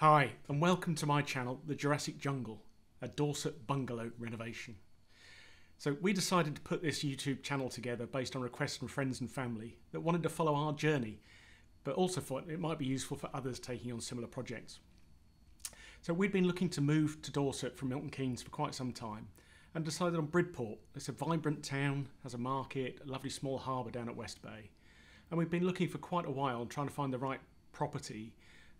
Hi, and welcome to my channel, The Jurassic Jungle, a Dorset bungalow renovation. So, we decided to put this YouTube channel together based on requests from friends and family that wanted to follow our journey, but also thought it might be useful for others taking on similar projects. So, we'd been looking to move to Dorset from Milton Keynes for quite some time and decided on Bridport. It's a vibrant town, has a market, a lovely small harbour down at West Bay. And we've been looking for quite a while and trying to find the right property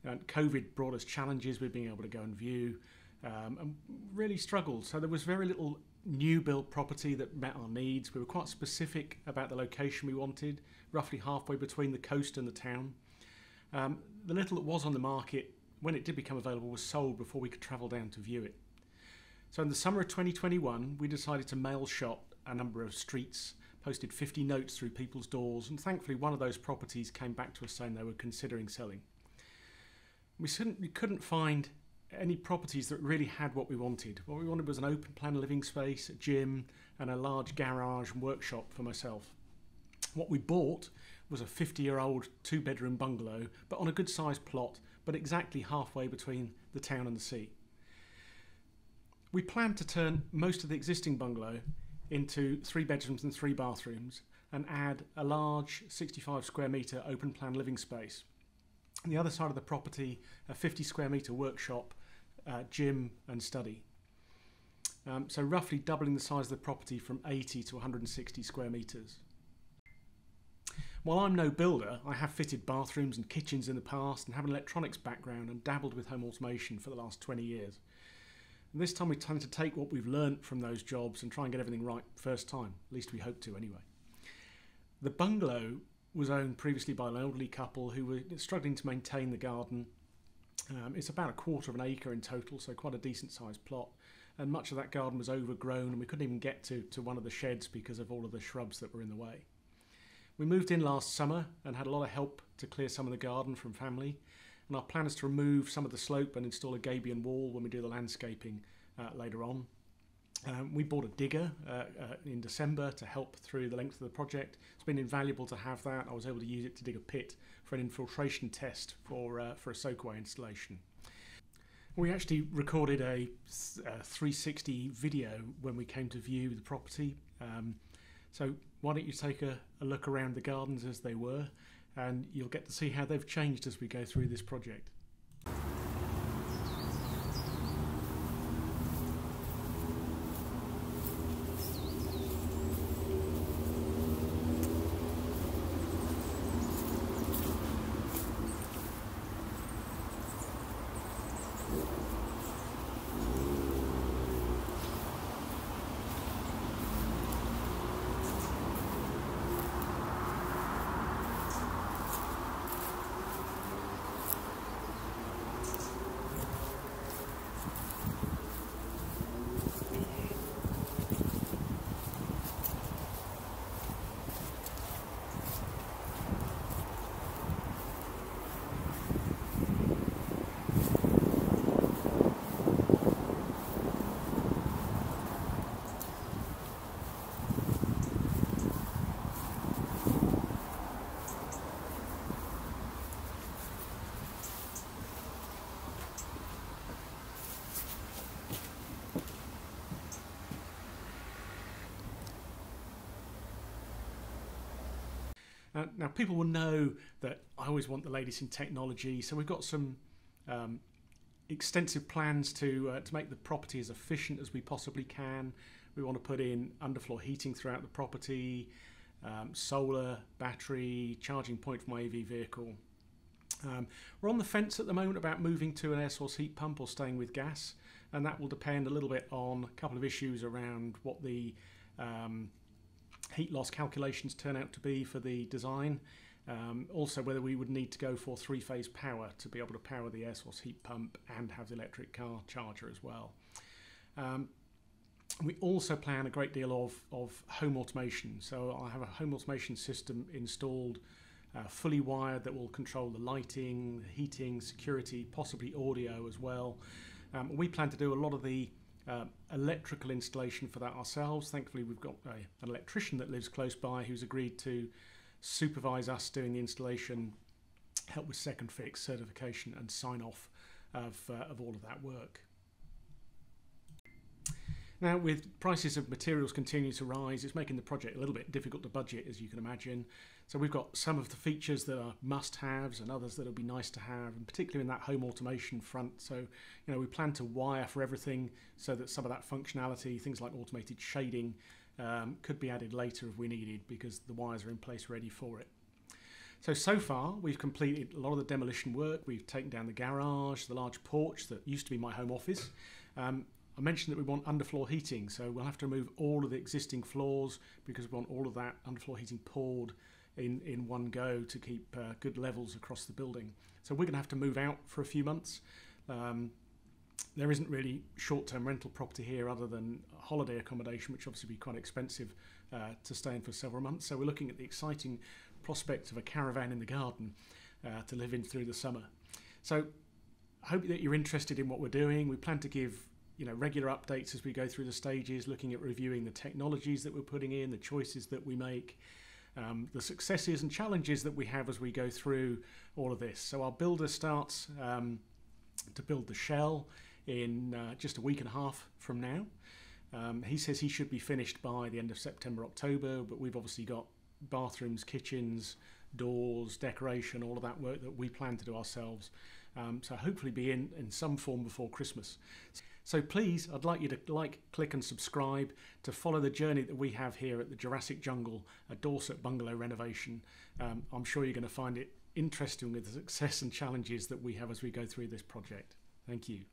and COVID brought us challenges with being able to go and view um, and really struggled. So there was very little new build property that met our needs. We were quite specific about the location we wanted, roughly halfway between the coast and the town. Um, the little that was on the market, when it did become available, was sold before we could travel down to view it. So in the summer of 2021, we decided to mail shot a number of streets, posted 50 notes through people's doors, and thankfully one of those properties came back to us saying they were considering selling we couldn't, we couldn't find any properties that really had what we wanted. What we wanted was an open plan living space, a gym, and a large garage and workshop for myself. What we bought was a 50 year old two bedroom bungalow, but on a good sized plot, but exactly halfway between the town and the sea. We planned to turn most of the existing bungalow into three bedrooms and three bathrooms and add a large 65 square metre open plan living space on the other side of the property, a 50 square metre workshop, uh, gym and study. Um, so roughly doubling the size of the property from 80 to 160 square metres. While I'm no builder, I have fitted bathrooms and kitchens in the past and have an electronics background and dabbled with home automation for the last 20 years. And this time we tend to take what we've learnt from those jobs and try and get everything right first time, at least we hope to anyway. The bungalow was owned previously by an elderly couple who were struggling to maintain the garden. Um, it's about a quarter of an acre in total, so quite a decent sized plot. And much of that garden was overgrown, and we couldn't even get to, to one of the sheds because of all of the shrubs that were in the way. We moved in last summer and had a lot of help to clear some of the garden from family. And our plan is to remove some of the slope and install a gabion wall when we do the landscaping uh, later on. Um, we bought a digger uh, uh, in December to help through the length of the project. It's been invaluable to have that. I was able to use it to dig a pit for an infiltration test for, uh, for a soakaway installation. We actually recorded a, a, 360 video when we came to view the property. Um, so why don't you take a, a look around the gardens as they were and you'll get to see how they've changed as we go through this project. Uh, now, people will know that I always want the latest in technology, so we've got some um, extensive plans to uh, to make the property as efficient as we possibly can. We want to put in underfloor heating throughout the property, um, solar, battery, charging point for my EV vehicle. Um, we're on the fence at the moment about moving to an air source heat pump or staying with gas, and that will depend a little bit on a couple of issues around what the um, heat loss calculations turn out to be for the design. Um, also, whether we would need to go for three phase power to be able to power the air source heat pump and have the electric car charger as well. Um, we also plan a great deal of, of home automation. So, I have a home automation system installed, uh, fully wired, that will control the lighting, heating, security, possibly audio as well. Um, we plan to do a lot of the uh, electrical installation for that ourselves. Thankfully, we've got a, an electrician that lives close by who's agreed to supervise us doing the installation, help with second fix, certification, and sign off of, uh, of all of that work. Now, with prices of materials continuing to rise, it's making the project a little bit difficult to budget, as you can imagine. So we've got some of the features that are must-haves and others that will be nice to have, and particularly in that home automation front. So, you know, we plan to wire for everything so that some of that functionality, things like automated shading, um, could be added later if we needed because the wires are in place ready for it. So, so far we've completed a lot of the demolition work. We've taken down the garage, the large porch that used to be my home office. Um, I mentioned that we want underfloor heating, so we'll have to remove all of the existing floors because we want all of that underfloor heating poured in, in one go to keep uh, good levels across the building. So we're going to have to move out for a few months. Um, there isn't really short-term rental property here other than holiday accommodation, which obviously be quite expensive uh, to stay in for several months. So we're looking at the exciting prospect of a caravan in the garden uh, to live in through the summer. So I hope that you're interested in what we're doing. We plan to give you know regular updates as we go through the stages, looking at reviewing the technologies that we're putting in, the choices that we make, um, the successes and challenges that we have as we go through all of this. So our builder starts um, to build the shell in uh, just a week and a half from now. Um, he says he should be finished by the end of September, October, but we've obviously got bathrooms, kitchens, doors, decoration, all of that work that we plan to do ourselves. Um, so hopefully be in in some form before Christmas. So please, I'd like you to like, click and subscribe to follow the journey that we have here at the Jurassic Jungle, a Dorset bungalow renovation. Um, I'm sure you're going to find it interesting with the success and challenges that we have as we go through this project. Thank you.